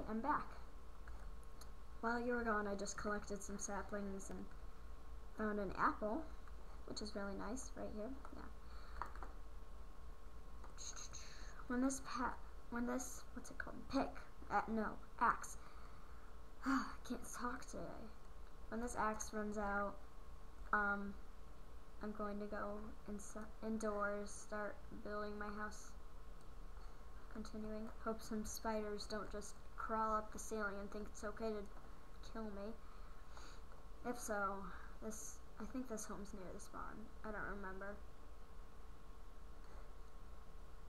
Alright, I'm back. While you were gone, I just collected some saplings and found an apple, which is really nice right here. Yeah. When this pat, when this, what's it called? Pick. Uh, no, axe. I can't talk today. When this axe runs out, um, I'm going to go indoors, start building my house. Continuing. Hope some spiders don't just crawl up the ceiling and think it's okay to kill me. If so, this I think this home's near the spawn. I don't remember.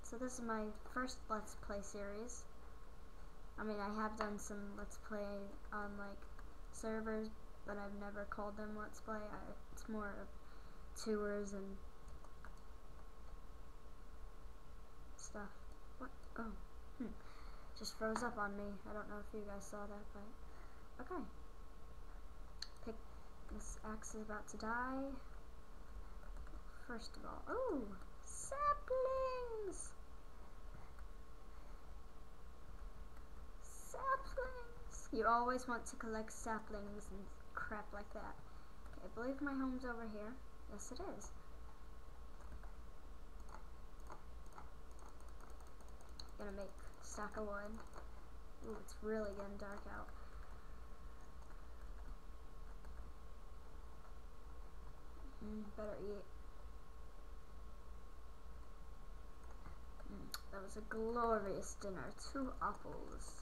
So this is my first Let's Play series. I mean, I have done some Let's Play on, like, servers, but I've never called them Let's Play. I, it's more tours and stuff. What? Oh. Hmm. Just froze up on me. I don't know if you guys saw that, but... Okay. Pick... This axe is about to die. First of all... Ooh! Saplings! Saplings! You always want to collect saplings and crap like that. Okay, I believe my home's over here. Yes, it is. Gonna make stack of wood. Ooh, it's really getting dark out. Mm, better eat. Mm, that was a glorious dinner. Two apples.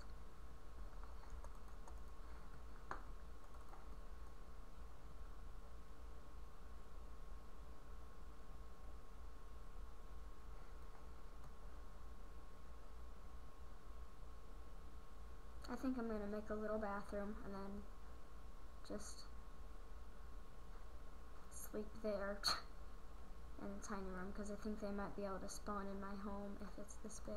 I think I'm going to make a little bathroom and then just sleep there in a tiny room because I think they might be able to spawn in my home if it's this big.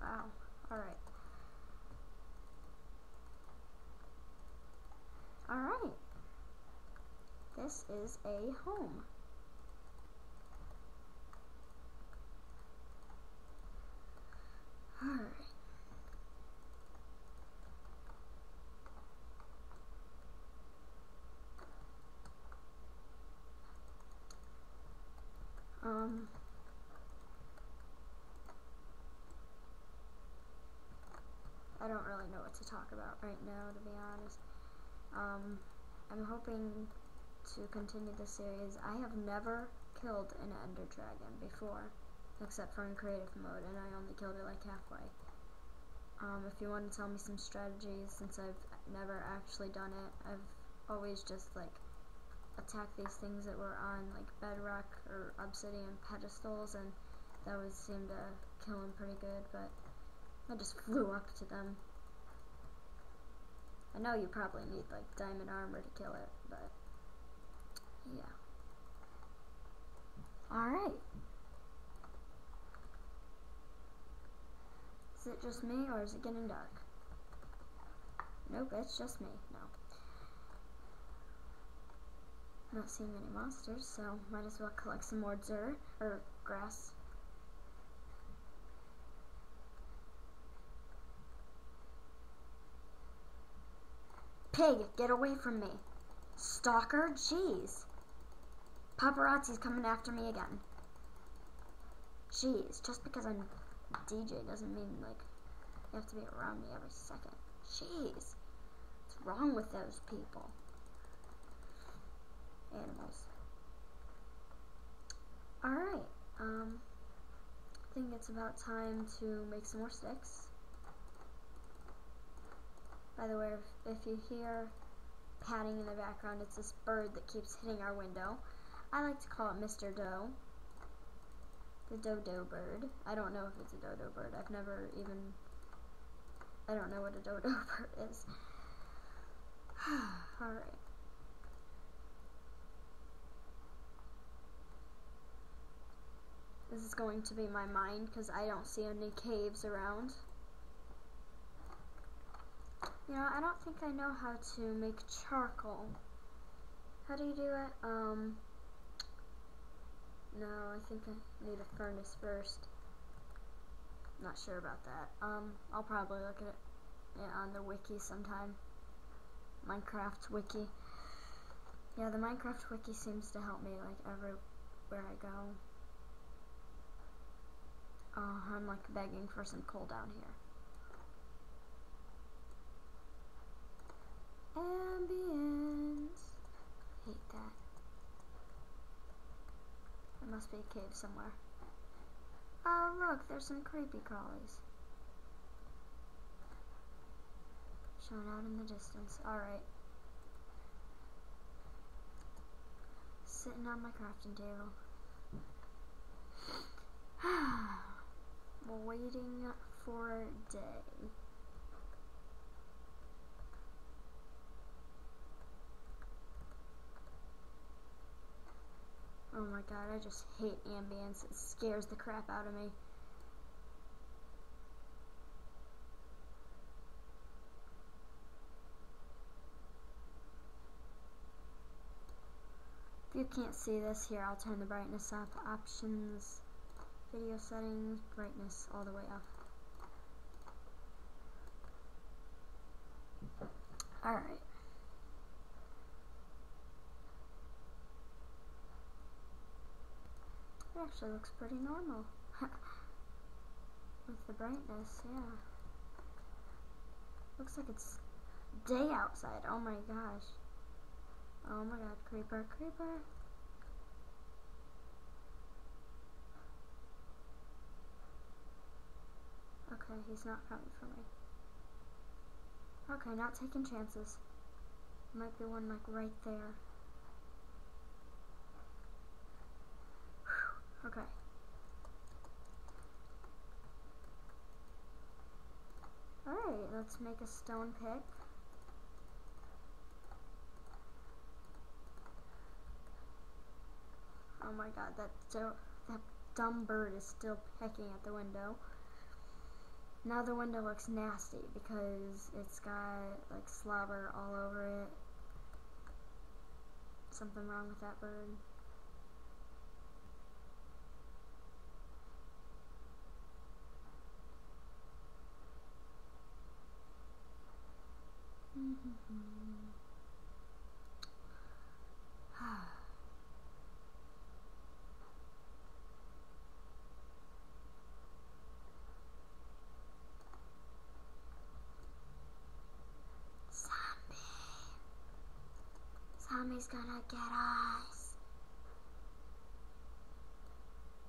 Wow, alright. Alright. This is a home. Um, I don't really know what to talk about right now, to be honest. Um, I'm hoping to continue the series. I have never killed an ender dragon before, except for in creative mode, and I only killed it like halfway. Um, if you want to tell me some strategies, since I've never actually done it, I've always just like attacked these things that were on like bedrock or obsidian pedestals, and that would seem to kill them pretty good, but I just flew up to them. I know you probably need like diamond armor to kill it, but yeah. Alright. Is it just me or is it getting dark? Nope, it's just me. No. Not seeing any monsters, so might as well collect some more dirt or grass. Pig, get away from me. Stalker? Jeez. Paparazzi's coming after me again. Jeez, just because I'm DJ doesn't mean, like, you have to be around me every second. Jeez. What's wrong with those people? Animals. Alright, um, I think it's about time to make some more sticks. By the way, if, if you hear padding in the background, it's this bird that keeps hitting our window. I like to call it Mr. Doe. The dodo bird. I don't know if it's a dodo bird. I've never even... I don't know what a dodo bird is. Alright. This is going to be my mind because I don't see any caves around. You know, I don't think I know how to make charcoal. How do you do it? Um, No, I think I need a furnace first. Not sure about that. Um, I'll probably look at it on the wiki sometime. Minecraft wiki. Yeah, the Minecraft wiki seems to help me like everywhere I go. Oh, I'm like begging for some coal down here. Ambience. Hate that. There must be a cave somewhere. Oh look, there's some creepy crawlies. Shown out in the distance. Alright. Sitting on my crafting table. Waiting for day. Oh my god, I just hate ambience. It scares the crap out of me. If you can't see this, here I'll turn the brightness up. Options, video settings, brightness all the way up. Alright. Actually looks pretty normal. With the brightness, yeah. Looks like it's day outside. Oh my gosh. Oh my god, creeper, creeper. Okay, he's not coming for me. Okay, not taking chances. Might be one like right there. Okay. Alright, let's make a stone pick. Oh my god, that, that dumb bird is still pecking at the window. Now the window looks nasty because it's got like slobber all over it. Something wrong with that bird. Zombie's gonna get us.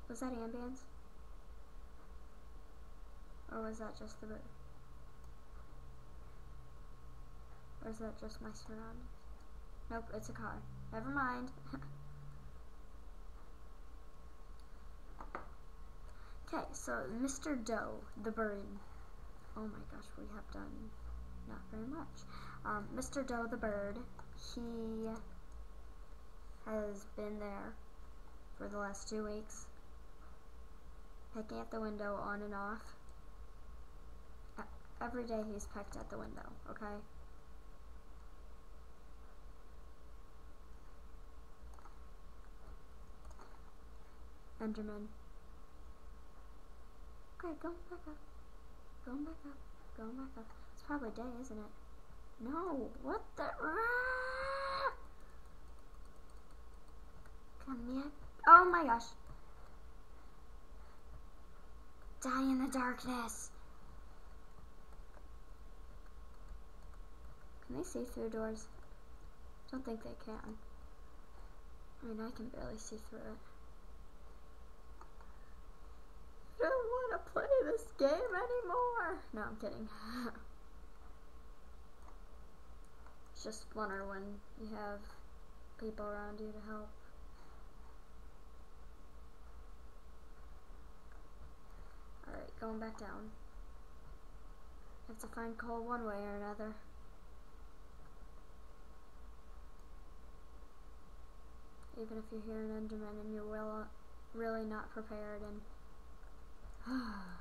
Was that ambience? Or was that just the bird? Or is that just my surroundings? Nope, it's a car. Never mind. okay, so Mr. Doe, the bird. Oh my gosh, we have done not very much. Um, Mr. Doe, the bird, he has been there for the last two weeks, pecking at the window on and off. Every day he's pecked at the window, okay? Benjamin. Okay, go back up. Going back up. Going back up. It's probably day, isn't it? No. What the? Ah! Oh my gosh. Die in the darkness. Can they see through doors? Don't think they can. I mean, I can barely see through it. I don't want to play this game anymore. No, I'm kidding. it's just funner when you have people around you to help. Alright, going back down. Have to find coal one way or another. Even if you hear an Enderman and you're well, really not prepared and Ah.